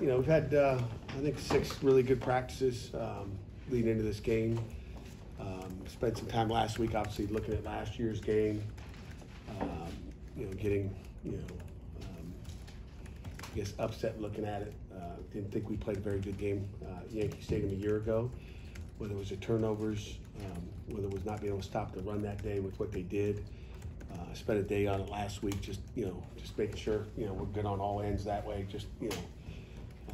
you know, we've had, uh, I think, six really good practices um, leading into this game. Um, spent some time last week, obviously, looking at last year's game. Um, you know, getting, you know, um, I guess upset looking at it. Uh, didn't think we played a very good game uh, Yankee Stadium a year ago. Whether it was the turnovers, um, whether it was not being able to stop the run that day with what they did. Uh, I spent a day on it last week, just you know, just making sure you know we're good on all ends that way. Just you know,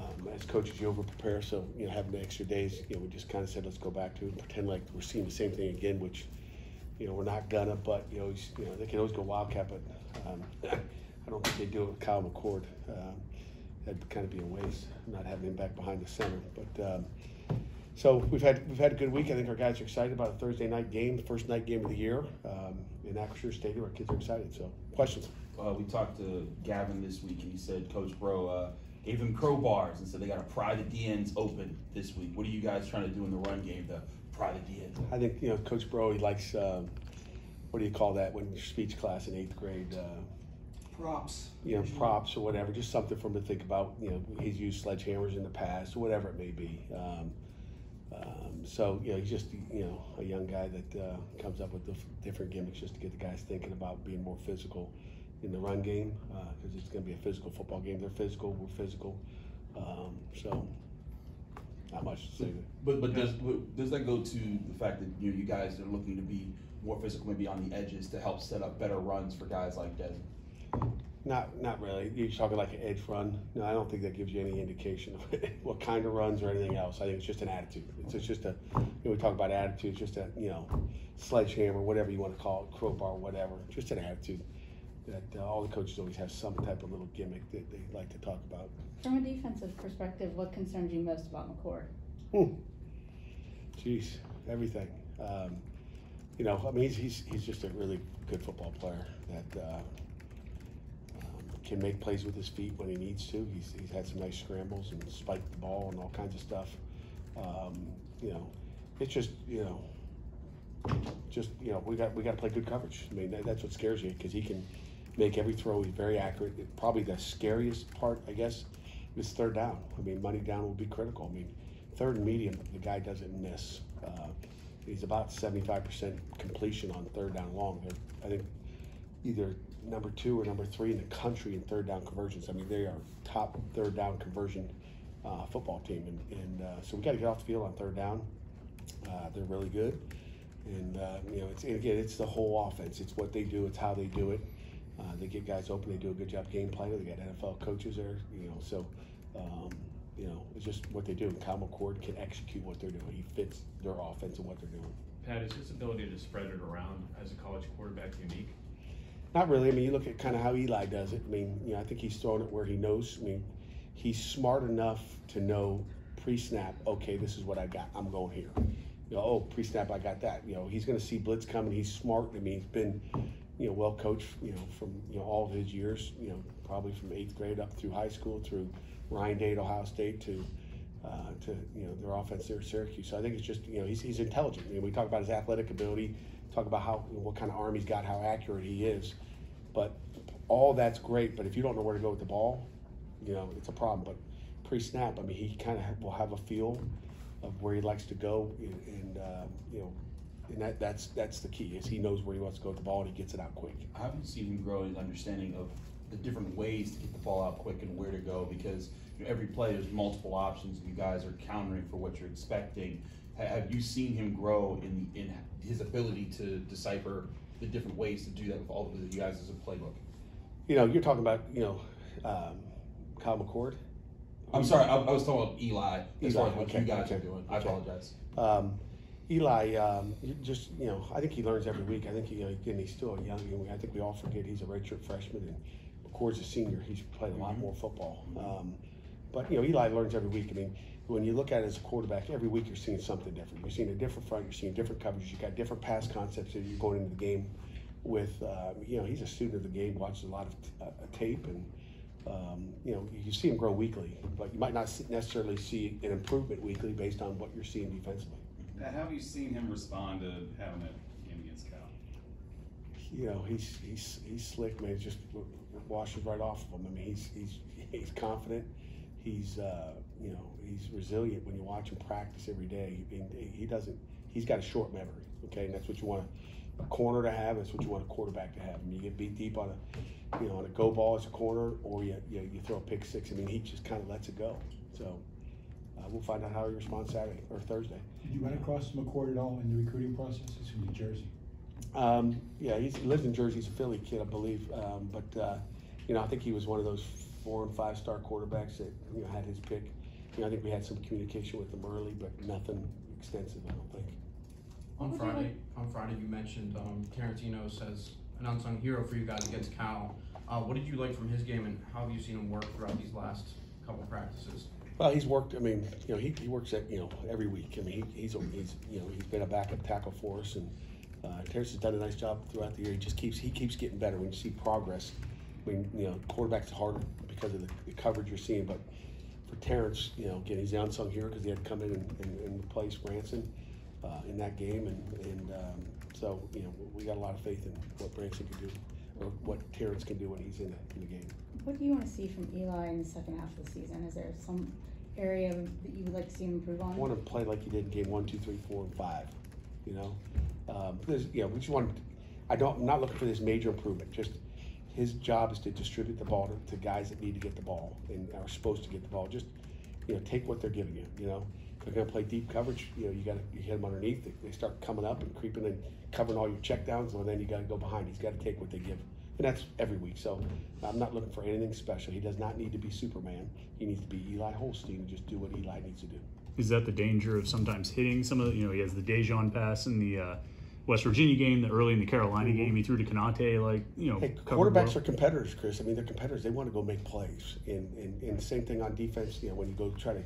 um, as coaches, you over prepare, so you know, having the extra days, you know, we just kind of said let's go back to it and pretend like we're seeing the same thing again, which you know we're not gonna, but you know, you know they can always go wildcat, but um, I don't think they do it with Kyle McCord. Um, that'd kind of be a waste not having him back behind the center, but. Um, so we've had we've had a good week. I think our guys are excited about a Thursday night game, the first night game of the year um, in Acrisure Stadium. Our kids are excited. So questions? Uh, we talked to Gavin this week, and he said Coach Bro uh, gave him crowbars and said they got to pry the DNs open this week. What are you guys trying to do in the run game to pry the DNs? I think you know Coach Bro. He likes um, what do you call that when your speech class in eighth grade? Uh, props. You know, props or whatever. Just something for him to think about. You know, he's used sledgehammers in the past or whatever it may be. Um, um, so you know, he's just you know a young guy that uh, comes up with different gimmicks just to get the guys thinking about being more physical in the run game because uh, it's going to be a physical football game. They're physical, we're physical. Um, so not much to say. But but does does that go to the fact that you know, you guys are looking to be more physical, maybe on the edges to help set up better runs for guys like Desmond? Not, not really. You're talking like an edge run. No, I don't think that gives you any indication of what kind of runs or anything else. I think it's just an attitude. It's, it's just a, you know, we talk about attitude, it's just a, you know, sledgehammer, whatever you want to call it, crowbar, whatever. Just an attitude that uh, all the coaches always have some type of little gimmick that they like to talk about. From a defensive perspective, what concerns you most about McCord? Hmm. Jeez, everything. Um, you know, I mean, he's, he's, he's just a really good football player that. Uh, can make plays with his feet when he needs to. He's, he's had some nice scrambles and spiked the ball and all kinds of stuff. Um, you know, it's just you know, just you know, we got we got to play good coverage. I mean, that, that's what scares you because he can make every throw. He's very accurate. Probably the scariest part, I guess, is third down. I mean, money down will be critical. I mean, third and medium, the guy doesn't miss. Uh, he's about 75% completion on third down long. They're, I think either number two or number three in the country in third down conversions. I mean, they are top third down conversion uh, football team, and, and uh, so we got to get off the field on third down. Uh, they're really good, and uh, you know, it's again, it's the whole offense. It's what they do. It's how they do it. Uh, they get guys open. They do a good job game planning. They got NFL coaches there, you know. So, um, you know, it's just what they do. And Kyle McCord can execute what they're doing. He fits their offense and what they're doing. Pat, is his ability to spread it around as a college quarterback unique? Not really. I mean, you look at kind of how Eli does it. I mean, you know, I think he's throwing it where he knows. I mean, he's smart enough to know pre-snap. Okay, this is what I got. I'm going here. You know, oh, pre-snap, I got that. You know, he's going to see blitz coming. He's smart. I mean, he's been, you know, well coached. You know, from you know all of his years. You know, probably from eighth grade up through high school, through Ryan at Ohio State to. Uh, to you know their offense there at Syracuse, so I think it's just you know he's, he's intelligent. I mean, we talk about his athletic ability, talk about how what kind of arm he's got, how accurate he is. But all that's great, but if you don't know where to go with the ball, you know, it's a problem. But pre-snap, I mean, he kind of will have a feel of where he likes to go, and, and um, you know, and that, that's that's the key is he knows where he wants to go with the ball and he gets it out quick. I haven't seen him grow in understanding of the different ways to get the ball out quick and where to go because you know, every play there's multiple options. You guys are countering for what you're expecting. Have you seen him grow in in his ability to decipher the different ways to do that with all of you guys as a playbook. You know, you're talking about you know um, Kyle McCord. I'm sorry, I, I was talking about Eli as Eli, far as what okay, you guys okay, are doing. I okay. apologize. Um, Eli, um, just you know, I think he learns every week. I think he, again, he's still young. I think we all forget he's a redshirt freshman, and McCord's a senior. He's played a lot mm-hmm. more football. Um, but you know, Eli learns every week. I mean, when you look at it as a quarterback, every week you're seeing something different. You're seeing a different front. You're seeing different coverage. You got different pass concepts that you're going into the game with. Um, you know, he's a student of the game, watches a lot of t- uh, tape, and um, you know, you see him grow weekly, but you might not necessarily see an improvement weekly based on what you're seeing defensively. How have you seen him respond to having that game against Cal? You know, he's he's he's slick, man. It just washes right off of him. I mean, he's he's he's confident he's uh, you know he's resilient when you watch him practice every day. He, he doesn't. He's got a short memory. Okay, and that's what you want a corner to have. That's what you want a quarterback to have. I mean, you get beat deep on a you know on a go ball as a corner, or you you, you throw a pick six. I mean, he just kind of lets it go. So. Uh, we'll find out how he responds Saturday or Thursday. Did you run across McCord at all in the recruiting process? He's from New Jersey. Um, yeah, he's, he lives in Jersey. He's a Philly kid, I believe. Um, but uh, you know, I think he was one of those four and five star quarterbacks that you know had his pick. You know, I think we had some communication with him early, but nothing extensive. I don't think. On Friday, on Friday, you mentioned um, Tarantino says an unsung hero for you guys against Cal. Uh, what did you like from his game, and how have you seen him work throughout these last couple practices? Well, he's worked. I mean, you know, he, he works at you know every week. I mean, he, he's he's you know he's been a backup tackle for us, and uh, Terrence has done a nice job throughout the year. He just keeps he keeps getting better. When you see progress, mean, you know, quarterbacks harder because of the, the coverage you're seeing. But for Terrence, you know, again, he's the unsung hero because he had to come in and, and, and replace Branson uh, in that game, and and um, so you know we got a lot of faith in what Branson can do or what Terrence can do when he's in, the- in the game. What do you wanna see from Eli in the second half of the season? Is there some area that you would like to see him improve on? I want to play like he did in game one, two, three, four, and five. You know, um, you know we just want. I don't. I'm not looking for this major improvement. Just his job is to distribute the ball to, to guys that need to get the ball and are supposed to get the ball. Just you know, take what they're giving you. You know, if they're going to play deep coverage. You know, you got to you hit them underneath. They, they start coming up and creeping and covering all your checkdowns, and then you got to go behind. He's got to take what they give. And that's every week. So I'm not looking for anything special. He does not need to be Superman. He needs to be Eli Holstein and just do what Eli needs to do. Is that the danger of sometimes hitting some of the, you know, he has the Daejon pass in the uh, West Virginia game, the early in the Carolina game, he threw to Konata, like, you know, Hey, quarterbacks well. are competitors, Chris. I mean, they're competitors. They want to go make plays, and, and, and same thing on defense. You know, when you go try to,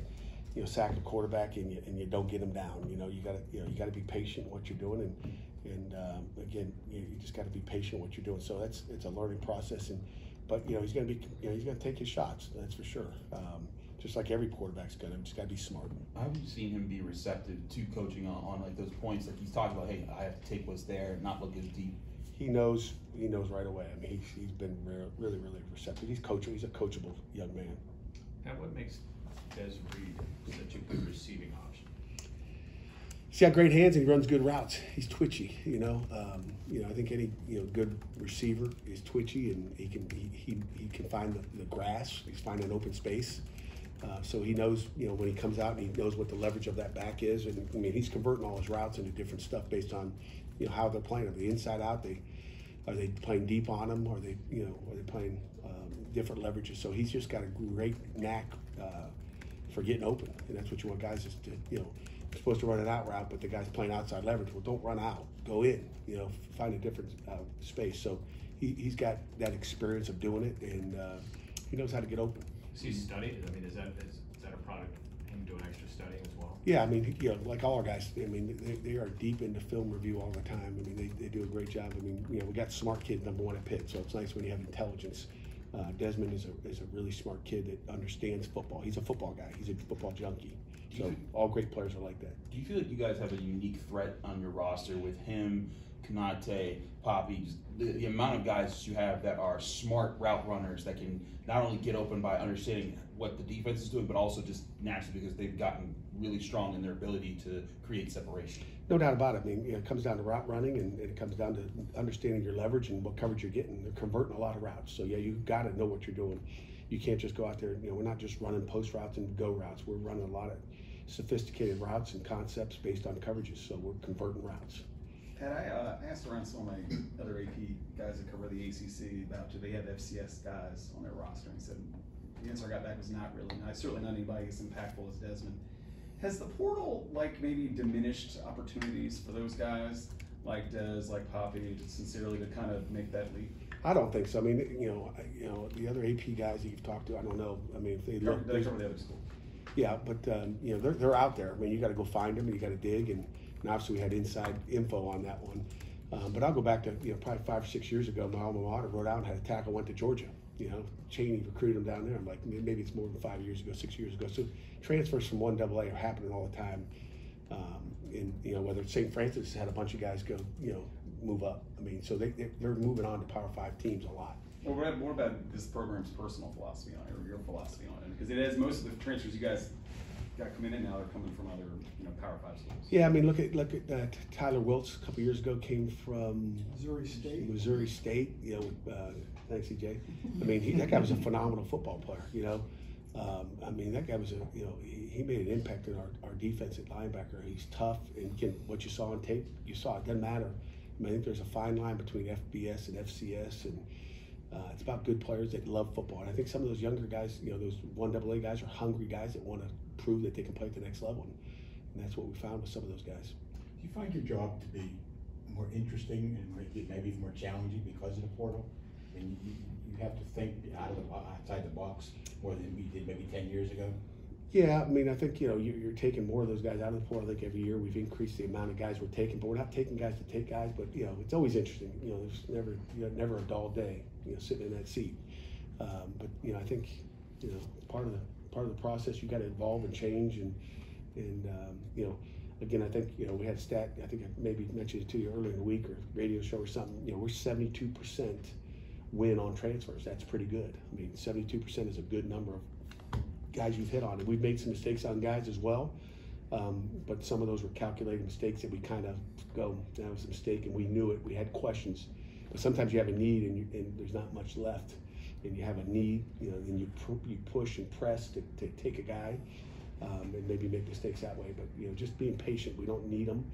you know, sack a quarterback and you, and you don't get him down, you know, you got to you know you got to be patient in what you're doing, and and um, again, you, you just got to be patient in what you're doing. So that's it's a learning process, and but you know he's going to be you know he's going to take his shots. That's for sure. Um, just like every quarterback's going to, just got to be smart. How have you seen him be receptive to coaching on, on like those points? Like he's talking about, hey, I have to take what's there, not look as deep. He knows he knows right away. I mean, he's, he's been re- really really receptive. He's coachable. He's a coachable young man. And what makes Des Reid such a good receiving option? He's got great hands and he runs good routes. He's twitchy, you know. Um, you know, I think any you know good receiver is twitchy and he can he he, he can find the, the grass. He's finding open space. Uh, so he knows, you know, when he comes out, and he knows what the leverage of that back is. And I mean, he's converting all his routes into different stuff based on, you know, how they're playing. Are they inside out? They are they playing deep on him? Are they, you know, are they playing um, different leverages? So he's just got a great knack uh, for getting open, and that's what you want guys to, you know, supposed to run an out route, but the guy's playing outside leverage. Well, don't run out. Go in. You know, find a different uh, space. So he, he's got that experience of doing it, and uh, he knows how to get open. Is he studied? I mean, is that, is, is that a product of him doing extra studying as well? Yeah, I mean, you know, like all our guys, I mean, they, they are deep into film review all the time. I mean, they, they do a great job. I mean, you know, we got smart kid number one at Pitt, so it's nice when you have intelligence. Uh, Desmond is a, is a really smart kid that understands football. He's a football guy. He's a football junkie. So all great players are like that. Do you feel like you guys have a unique threat on your roster with him, Konata, Poppy, the, the amount of guys you have that are smart route runners that can not only get open by understanding what the defense is doing, but also just naturally because they've gotten really strong in their ability to create separation. No doubt about it. I mean, you know, it comes down to route running, and, and it comes down to understanding your leverage and what coverage you're getting. They're converting a lot of routes, so yeah, you've got to know what you're doing. You can't just go out there. You know, we're not just running post routes and go routes. We're running a lot of sophisticated routes and concepts based on coverages. So we're converting routes. Pat, I uh, asked around some of my other AP guys that cover the ACC about do they have FCS guys on their roster, and he said the answer I got back was not really. Not, certainly not anybody as impactful as Desmond. Has the portal like maybe diminished opportunities for those guys like Des, like Poppy, to sincerely to kind of make that leap? I don't think so. I mean, you know, you know, the other AP guys that you've talked to, I don't know. I mean, if they look, They're cover the other schools. Yeah, but um, you know they're, they're out there. I mean, you got to go find them. And you got to dig, and, and obviously we had inside info on that one. Um, but I'll go back to you know probably five or six years ago. My alma mater, Rhode Island, had a tackle went to Georgia. You know, Cheney recruited him down there. I'm like, maybe it's more than five years ago, six years ago. So transfers from one double A are happening all the time. Um, and you know whether it's St. Francis had a bunch of guys go, you know, move up. I mean, so they- they're moving on to Power Five teams a lot. Well, what about, what about this program's personal philosophy on it, or your philosophy on it? Because it is, most of the transfers you guys got coming in now are coming from other, you know, Power Five schools. Yeah, I mean, look at look at uh, Tyler Wiltz a couple years ago came from Missouri State. Missouri State. You know, uh, thanks, EJ. I mean, he, that guy was a phenomenal football player. You know, um, I mean, that guy was a you know he, he made an impact in our, our defensive linebacker. He's tough, and can, what you saw on tape, you saw it doesn't matter. I, mean, I think there's a fine line between FBS and FCS, and uh, it's about good players that love football. And I think some of those younger guys, you know, those one double A guys, are hungry guys that want to prove that they can play at the next level, and, and that's what we found with some of those guys. Do you find your job to be more interesting and maybe- more challenging because of the portal? I mean, you, you have to think out of the, outside the box more than we did maybe ten years ago? Yeah, I mean, I think you know you're, you're taking more of those guys out of the pool. I think every year we've increased the amount of guys we're taking, but we're not taking guys to take guys. But you know, it's always interesting. You know, there's never you know, never a dull day. You know, sitting in that seat. Um, but you know, I think you know part of the part of the process you got to evolve and change and and um, you know. Again, I think you know we had a stat. I think I maybe mentioned it to you earlier in the week or radio show or something. You know, we're seventy two percent win on transfers. That's pretty good. I mean, seventy two percent is a good number of guys you've hit on. And we've made some mistakes on guys as well. Um, but some of those were calculated mistakes that we kind of go, that was a mistake, and we knew it. We had questions. But sometimes you have a need and, you, and there's not much left. And you have a need, you know, and you, pu- you push and press to, to take a guy um, and maybe make mistakes that way. But, you know, just being patient. We don't need them.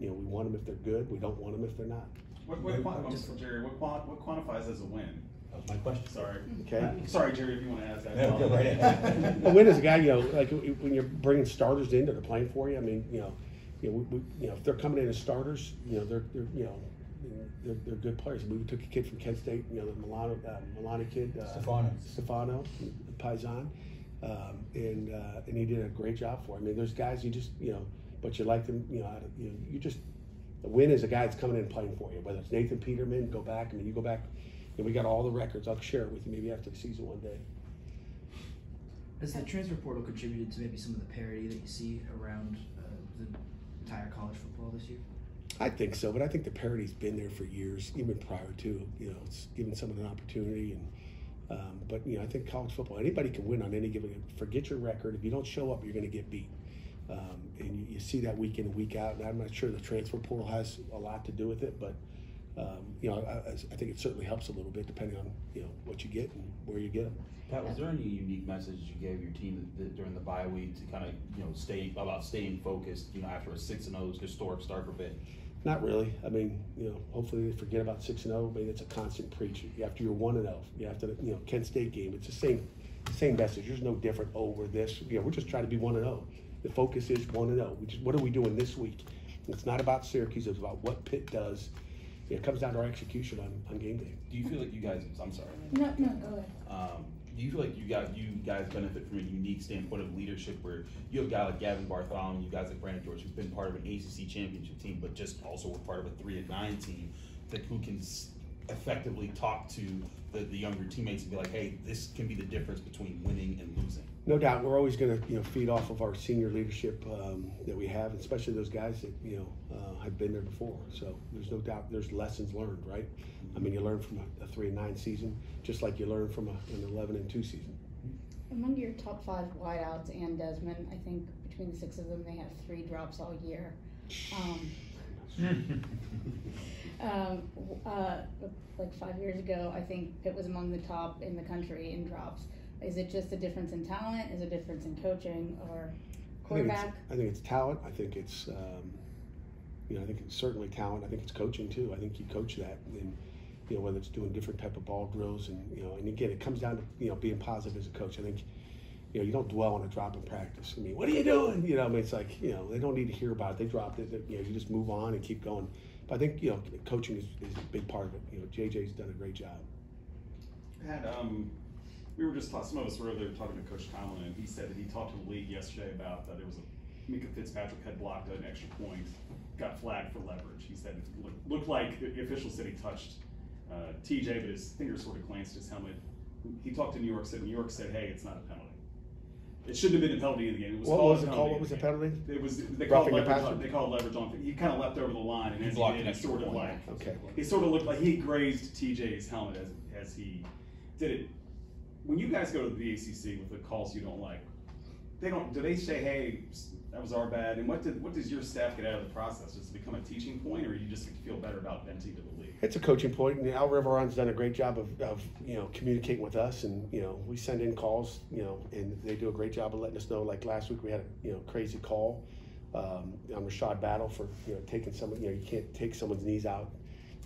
You know, we want them if they're good. We don't want them if they're not. What, what, quan- I'm Jerry, what what quantifies as a win? That was my question. Sorry. Okay. Uh, Sorry, Jerry, if you wanna ask that. No, go right ahead. A win is a guy, you know, like when you're bringing starters in that are playing for you. I mean, you know, you know, we, we, you know, if they're coming in as starters, you know, they're, they're you know, they're, they're good players. We took a kid from Kent State, you know, the Milano, uh, Milano kid, uh, Stefano. Stefano, Paisan, um, and uh, and he did a great job for. Him. I mean, there's guys you just, you know, but you like them, you know, out of, you know, you just. A win is a guy that's coming in playing for you. Whether it's Nathan Peterman, go back. I mean, you go back. And we got all the records. I'll share it with you maybe after the season one day. Has the transfer portal contributed to maybe some of the parity that you see around uh, the entire college football this year? I think so, but I think the parity's been there for years, even prior to. You know, it's given someone an opportunity, and um, but you know, I think college football, anybody can win on any given. Forget your record. If you don't show up, you're going to get beat, um, and you, you see that week in and week out. And I'm not sure the transfer portal has a lot to do with it, but um, you know, I, I- think it certainly helps a little bit depending on you know what you get and where you get them. Pat, was there any unique message you gave your team during the bye week to kind of, you know, stay, about staying focused, you know, after a six and oh historic start for Pitt? Not really. I mean, you know, hopefully they forget about six and zero. I mean, it's a constant preach. After you're one and zero, you have to, you know, Kent State game. It's the same, same message. There's no different. Oh, we're this. You know, we're just trying to be one and zero. The focus is one and zero. What are we doing this week? It's not about Syracuse. It's about what Pitt does. It comes down to our execution on, on game day. Do you feel like you guys, I'm sorry. No, no, go ahead. Um, do you feel like you got you guys benefit from a unique standpoint of leadership where you have a guy like Gavin Bartholomew, you guys like Brandon George, who've been part of an ACC championship team, but just also were part of a three and nine team that who can s- effectively talk to the, the younger teammates and be like, hey, this can be the difference between winning and losing. No doubt, we're always going to, you know, feed off of our senior leadership um, that we have, especially those guys that you know uh, have been there before. So there's no doubt there's lessons learned, right? I mean, you learn from a, a three and nine season, just like you learn from a, an eleven and two season. Among your top five wideouts and Desmond, I think between the six of them, they have three drops all year. Um, um, uh, like five years ago, I think Pitt was among the top in the country in drops. Is it just a difference in talent? Is it a difference in coaching or I think it's, quarterback? I think it's talent. I think it's, um, you know, I think it's certainly talent. I think it's coaching too. I think you coach that, and you know, whether it's doing different type of ball drills, and you know, and again, it comes down to you know being positive as a coach. I think, you know, you don't dwell on a drop in practice. I mean, what are you doing? You know, I mean, it's like you know, they don't need to hear about it. They dropped it. You know, you just move on and keep going. But I think you know, coaching is, is a big part of it. You know, JJ's done a great job. Had, um, we were just talking, some of us were over there talking to Coach Tomlin, and he said that he talked to the league yesterday about that there was a, Minkah Fitzpatrick had blocked an extra point, got flagged for leverage. He said it looked, looked like the official said he touched, uh, TJ, but his finger sort of glanced his helmet. He talked to New York, said, New York said, hey, it's not a penalty. It shouldn't have been a penalty in the game. It was What called was a it penalty called? in What was the game. penalty? It was, they called Roughing the leverage passer? on, they called leverage on, he kind of leapt over the line and He as he blocked did, an it extra sort of point. like, Okay. he sort of looked like he grazed TJ's helmet as, as he did it. When you guys go to the ACC with the calls you don't like, they don't. Do they say, "Hey, that was our bad"? And what did what does your staff get out of the process? Does it become a teaching point, or you just feel better about venting to the league? It's a coaching point, and Al Riveron's done a great job of, of, you know, communicating with us, and, you know, we send in calls, you know, and they do a great job of letting us know, like last week, we had a, you know, crazy call, um, on Rashad Battle for, you know, taking someone, you know, you can't take someone's knees out,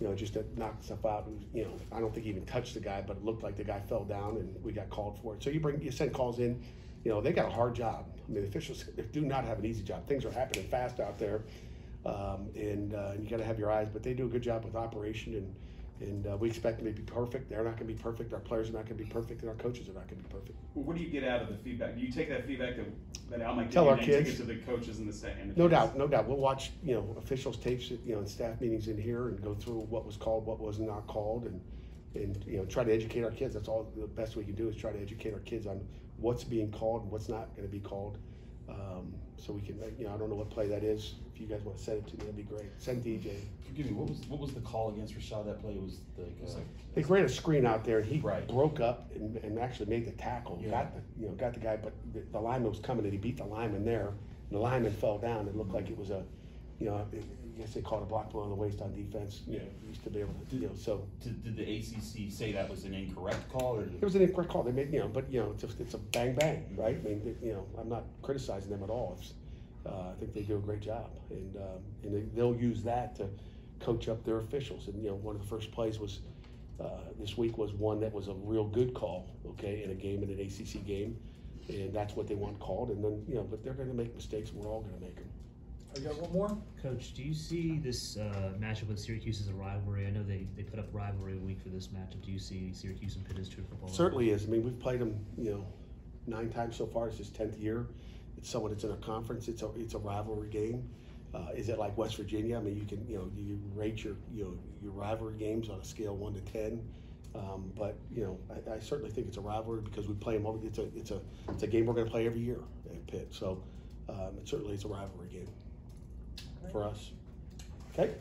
you know, just to knock stuff out, you know, I don't think he even touched the guy, but it looked like the guy fell down, and we got called for it, so you bring, you send calls in, you know, they got a hard job, I mean, officials do not have an easy job, things are happening fast out there, um, and uh, you got to have your eyes. But they do a good job with operation, and and uh, we expect them to be perfect. They're not going to be perfect. Our players are not going to be perfect, and our coaches are not going to be perfect. Well, what do you get out of the feedback? Do you take that feedback that, that Al might Tell our and then take kids. to the coaches and the the No doubt, no doubt. We'll watch you know officials tapes, you know, and staff meetings in here, and go through what was called, what was not called, and and you know try to educate our kids. That's all the best we can do is try to educate our kids on what's being called and what's not going to be called. Um, so we can, you know, I don't know what play that is. If you guys want to send it to me, that'd be great. Send DJ. Forgive me, what was, what was the call against Rashad that play? It was like, They ran a screen out there, and he Right. broke up and, and actually made the tackle. Yeah. Got the you know got the guy, but the, the lineman was coming, and he beat the lineman there. And the lineman fell down. It looked like it was a, you know, I guess they call it a block below the waist on defense. You know, used to be able to, you know, so did, did the ACC say that was an incorrect call or? it was an incorrect call. They made, you know, but you know, it's a, it's a bang bang, right? I mean, you know, I'm not criticizing them at all. It's, uh, I think they do a great job, and um, and they, they'll use that to coach up their officials. And you know, one of the first plays was uh, this week was one that was a real good call, okay, in a game in an ACC game, and that's what they want called. And then you know, but they're going to make mistakes. We're all going to make them. I got one more? Coach, do you see this uh, matchup with Syracuse as a rivalry? I know they, they put up rivalry week for this matchup. Do you see Syracuse and Pitt as true football? Certainly is. I mean, we've played them, you know, nine times so far. It's his tenth year. It's someone that's in a conference. It's a it's a rivalry game. Uh, is it like West Virginia? I mean, you can you know you rate your you know your rivalry games on a scale one to ten. Um, but you know, I, I certainly think it's a rivalry because we play them. All, it's a it's a it's a game we're going to play every year at Pitt. So um, it certainly is a rivalry game for us. Okay.